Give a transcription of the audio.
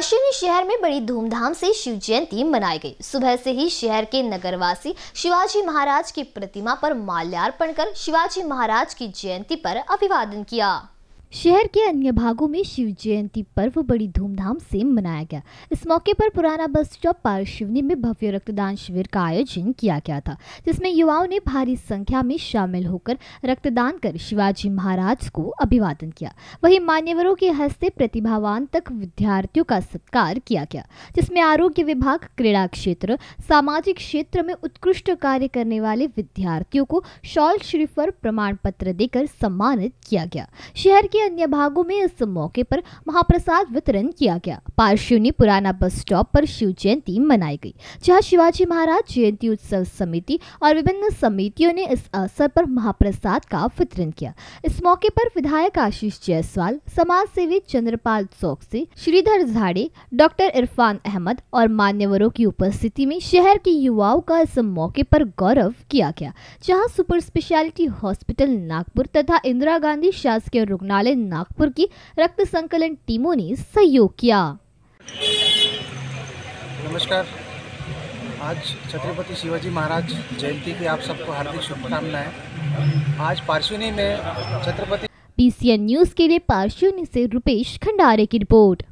पार्श्वनी शहर में बड़ी धूमधाम से शिव जयंती मनाई गई। सुबह से ही शहर के नगरवासी शिवाजी महाराज की प्रतिमा पर माल्यार्पण कर शिवाजी महाराज की जयंती पर अभिवादन किया। शहर के अन्य भागों में शिव जयंती पर्व बड़ी धूमधाम से मनाया गया। इस मौके पर पुराना बस स्टॉप पार्शिवनी में भव्य रक्तदान शिविर का आयोजन किया गया था, जिसमें युवाओं ने भारी संख्या में शामिल होकर रक्तदान कर शिवाजी महाराज को अभिवादन किया। वहीं मान्यवरों के हस्ते प्रतिभावान तक विद्यार्थियों का सत्कार किया गया, जिसमें आरोग्य विभाग, क्रीड़ा क्षेत्र, सामाजिक क्षेत्र में उत्कृष्ट कार्य करने वाले विद्यार्थियों को शॉल श्रीफर प्रमाण पत्र देकर सम्मानित किया गया। शहर के के अन्य भागों में इस मौके पर महाप्रसाद वितरण किया गया। पार्श्वनी पुराना बस स्टॉप पर शिव जयंती मनाई गई, जहाँ शिवाजी महाराज जयंती उत्सव समिति और विभिन्न समितियों ने इस अवसर पर महाप्रसाद का वितरण किया। इस मौके पर विधायक आशीष जायसवाल समाज सेवी चंद्रपाल चौकसी श्रीधर झाड़े, डॉक्टर इरफान अहमद और मान्यवरों की उपस्थिति में शहर के युवाओं का इस मौके पर गौरव किया गया, जहाँ सुपर स्पेशलिटी हॉस्पिटल नागपुर तथा इंदिरा गांधी शासकीय रुग्णालय वाले नागपुर की रक्त संकलन टीमों ने सहयोग किया। नमस्कार। आज छत्रपति शिवाजी महाराज जयंती की आप सबको हार्दिक शुभकामनाएँ। आज पार्श्वनी में छत्रपति पीसीएन न्यूज़ के लिए पार्श्वनी से रुपेश खंडारे की रिपोर्ट।